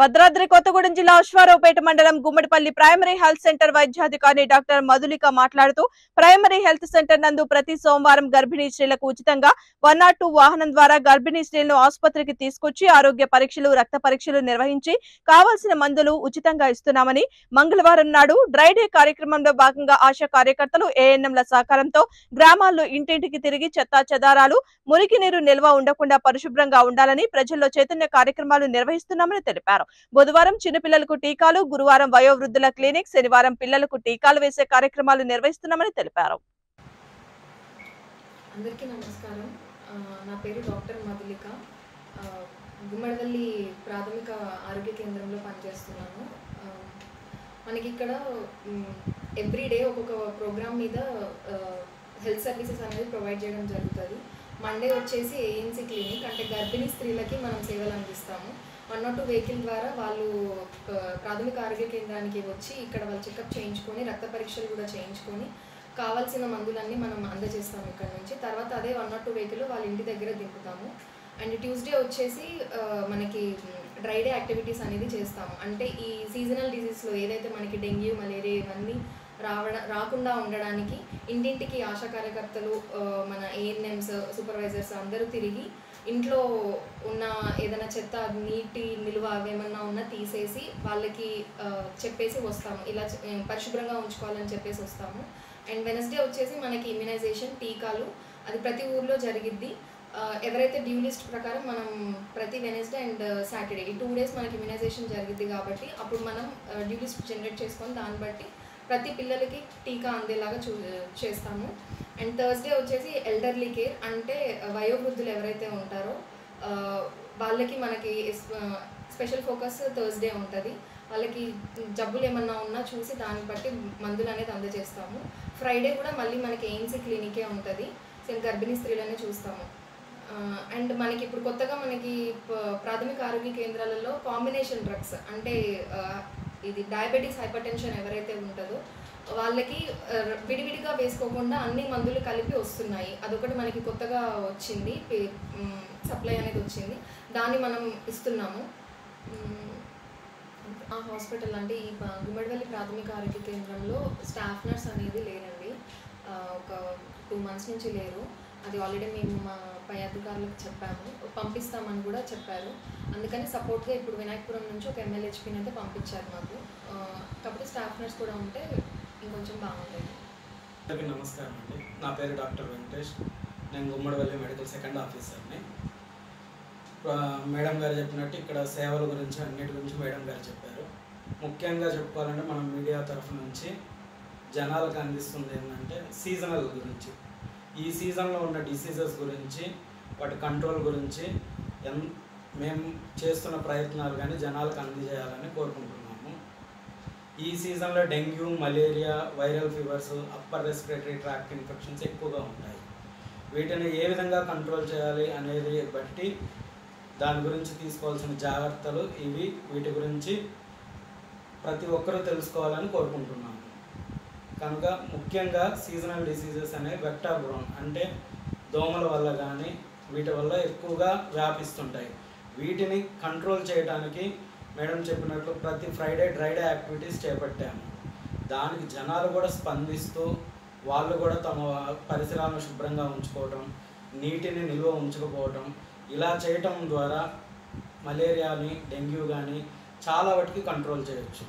భద్రాద్రి కొత్తగూడెం జిల్లా అశ్వారావుపేట మండలం Gummadipalli primary health centre వైద్యాధికారి డాక్టర్ మధులిక మాట్లాడుతూ ప్రైమరీ హెల్త్ సెంటర్ నందు ప్రతి సోమవారం గర్భిణీ స్త్రీలకు ఉచితంగా వన్ నాట్ టూ వాహనం ద్వారా గర్భిణీ స్త్రీలను ఆసుపత్రికి తీసుకొచ్చి ఆరోగ్య పరీక్షలు రక్త పరీక్షలు నిర్వహించి కావాల్సిన మందులు ఉచితంగా ఇస్తున్నామని మంగళవారం నాడు డ్రై డే కార్యక్రమంలో భాగంగా ఆశా కార్యకర్తలు ఏఎన్ఎంల సహకారంతో గ్రామాల్లో ఇంటింటికి తిరిగి చెత్తా చెదారాలు మురికి నీరు నిల్వ ఉండకుండా పరిశుభ్రంగా ఉండాలని ప్రజల్లో చైతన్య కార్యక్రమాలు నిర్వహిస్తున్నామని తెలిపారు. బుధవారం చిన్నపిల్లలకు టీకాలు గురువారం వయోవృద్ధుల క్లినిక్ శనివారం పిల్లలకు టీకాలు వేసే కార్యక్రమాలు నిర్వహిస్తున్నామని తెలిపారు. అందరికీ నమస్కారం. నా పేరు డాక్టర్ మధులిక. గుమ్మడివల్లి ప్రాథమిక ఆరోగ్య కేంద్రంలో పనిచేస్తున్నాను. మనకి ఇక్కడ ఎవ్రీడే ఒక్కొక్క ప్రోగ్రామ్ మీద హెల్త్ సర్వీసెస్ అనేది ప్రొవైడ్ చేయడం జరుగుతుంది. మండే వచ్చేసి ఏఎన్సీ క్లినిక్ అంటే గర్భిణీ స్త్రీలకి మనం సేవలు అందిస్తాము. వన్ నాట్ టూ వెహికల్ ద్వారా వాళ్ళు ప్రాథమిక ఆరోగ్య కేంద్రానికి వచ్చి ఇక్కడ వాళ్ళు చెకప్ చేయించుకొని రక్త పరీక్షలు కూడా చేయించుకొని కావాల్సిన మందులన్నీ మనం అందజేస్తాము ఇక్కడ నుంచి. తర్వాత అదే వన్ నాట్ టూ వెహికల్ వాళ్ళ ఇంటి దగ్గర దింపుతాము. అండ్ ట్యూస్డే వచ్చేసి మనకి డ్రై డే యాక్టివిటీస్ అనేది చేస్తాము. అంటే ఈ సీజనల్ డిసీజ్లో ఏదైతే మనకి డెంగ్యూ మలేరియా ఇవన్నీ రావడ రాకుండా ఉండడానికి ఇంటింటికి ఆశా కార్యకర్తలు మన ఏఎన్ఎం సూపర్వైజర్స్ అందరూ తిరిగి ఇంట్లో ఉన్న ఏదైనా చెత్త నీటి నిల్వ అవేమన్నా ఉన్నా తీసేసి వాళ్ళకి చెప్పేసి వస్తాము. ఇలా పరిశుభ్రంగా ఉంచుకోవాలని చెప్పేసి వస్తాము. అండ్ వెనస్డే వచ్చేసి మనకి ఇమ్యునైజేషన్ టీకాలు అది ప్రతి ఊర్లో జరిగిద్ది. ఎవరైతే డ్యూ లిస్ట్ ప్రకారం మనం ప్రతి వెనస్డే అండ్ సాటర్డే ఈ టూ డేస్ మనకి ఇమ్యునైజేషన్ జరిగిద్ది కాబట్టి అప్పుడు మనం డ్యూ లిస్ట్ జనరేట్ చేసుకొని దాన్ని బట్టి ప్రతి పిల్లలకి టీకా అందేలాగా చూ చేస్తాము. అండ్ థర్స్డే వచ్చేసి ఎల్డర్లీ కేర్ అంటే వయోవృద్ధులు ఎవరైతే ఉంటారో వాళ్ళకి మనకి స్పెషల్ ఫోకస్ థర్స్డే ఉంటుంది. వాళ్ళకి జబ్బులు ఏమన్నా ఉన్నా చూసి దాన్ని బట్టి మందులు అనేది అందజేస్తాము. ఫ్రైడే కూడా మళ్ళీ మనకి ఎయిమ్స్ క్లినికే ఉంటుంది. సేమ్ గర్భిణీ స్త్రీలనే చూస్తాము. అండ్ మనకి ఇప్పుడు కొత్తగా మనకి ప్రాథమిక ఆరోగ్య కేంద్రాలలో కాంబినేషన్ డ్రగ్స్ అంటే ఇది డయాబెటీస్ హైపర్ టెన్షన్ ఎవరైతే ఉంటుందో వాళ్ళకి విడివిడిగా వేసుకోకుండా అన్ని మందులు కలిపి వస్తున్నాయి. అదొకటి మనకి కొత్తగా వచ్చింది సప్లై అనేది వచ్చింది. దాన్ని మనం ఇస్తున్నాము. ఆ హాస్పిటల్ అంటే ఈ గుమ్మడివల్లి ప్రాథమిక ఆరోగ్య కేంద్రంలో స్టాఫ్ నర్స్ అనేది లేరండి. ఒక టూ మంత్స్ నుంచి లేరు. అది ఆల్రెడీ మేము మా పై అధికారులకు చెప్పాము. పంపిస్తామని కూడా చెప్పారు. అందుకని సపోర్ట్గా ఇప్పుడు వినాయకపురం నుంచి ఒక ఎమ్మెల్యేహెచ్పిని అయితే పంపించారు మాకు. కాబట్టి స్టాఫ్ నర్స్ కూడా ఉంటే ఇంకొంచెం బాగుంటుంది అందరికీ నమస్కారం అండి. నా పేరు డాక్టర్ వెంకటేష్. నేను గుమ్మడివల్లి మెడికల్ సెకండ్ ఆఫీసర్ని. మేడం గారు చెప్పినట్టు ఇక్కడ సేవల గురించి అన్నిటి గురించి మేడం గారు చెప్పారు. ముఖ్యంగా చెప్పుకోవాలంటే మనం మీడియా తరఫు నుంచి జనాలకు అందిస్తుంది ఏంటంటే సీజనల్ గురించి. ఈ సీజన్లో ఉన్న డిసీజెస్ గురించి వాటి కంట్రోల్ గురించి ఎన్ మేము చేస్తున్న ప్రయత్నాలు కానీ జనాలకు అందజేయాలని కోరుకుంటున్నాము. ఈ సీజన్లో dengue malaria viral fevers upper respiratory tract infections ఎక్కువగా ఉంటాయి. వీటిని ఏ విధంగా కంట్రోల్ చేయాలి అనేది బట్టి దాని గురించి తీసుకోవాల్సిన జాగ్రత్తలు ఇవి. వీటి గురించి ప్రతి ఒక్కరూ తెలుసుకోవాలని కోరుకుంటున్నాము. కనుక ముఖ్యంగా సీజనల్ డిసీజెస్ అనేవి వెక్టార్ బ్రౌన్ అంటే దోమల వల్ల కానీ వీటి వల్ల ఎక్కువగా వ్యాపిస్తుంటాయి. వీటిని కంట్రోల్ చేయడానికి మేడం చెప్పినట్లు ప్రతి ఫ్రైడే డ్రైడే యాక్టివిటీస్ చేపట్టాము. దానికి జనాలు కూడా స్పందిస్తూ వాళ్ళు కూడా తమ పరిసరాలను శుభ్రంగా ఉంచుకోవటం నీటిని నిల్వ ఉంచకపోవడం ఇలా చేయటం ద్వారా మలేరియాని డెంగ్యూ కానీ చాలా వాటికి కంట్రోల్ చేయొచ్చు.